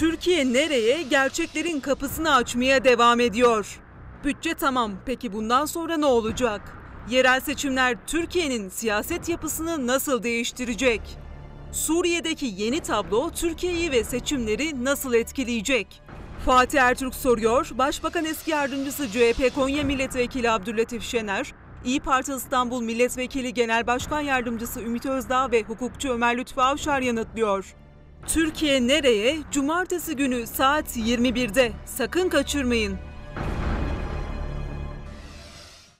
Türkiye nereye? Gerçeklerin kapısını açmaya devam ediyor. Bütçe tamam. Peki bundan sonra ne olacak? Yerel seçimler Türkiye'nin siyaset yapısını nasıl değiştirecek? Suriye'deki yeni tablo Türkiye'yi ve seçimleri nasıl etkileyecek? Fatih Ertürk soruyor. Başbakan eski yardımcısı CHP Konya Milletvekili Abdülatif Şener, İyi Parti İstanbul Milletvekili Genel Başkan Yardımcısı Ümit Özdağ ve hukukçu Ömer Lütfü Avşar yanıtlıyor. Türkiye nereye? Cumartesi günü saat 21'de. Sakın kaçırmayın.